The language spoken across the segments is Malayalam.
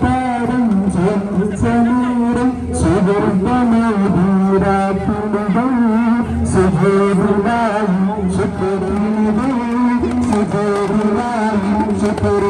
താരം ചന്ദ്രനൂരം സുഹൃതമാരാത്തുടം സുഹൃതായി സുപരിതായി സുപരിതായി സുപരി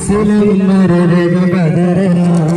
മനസ്സിലും മരരവ പകരനാ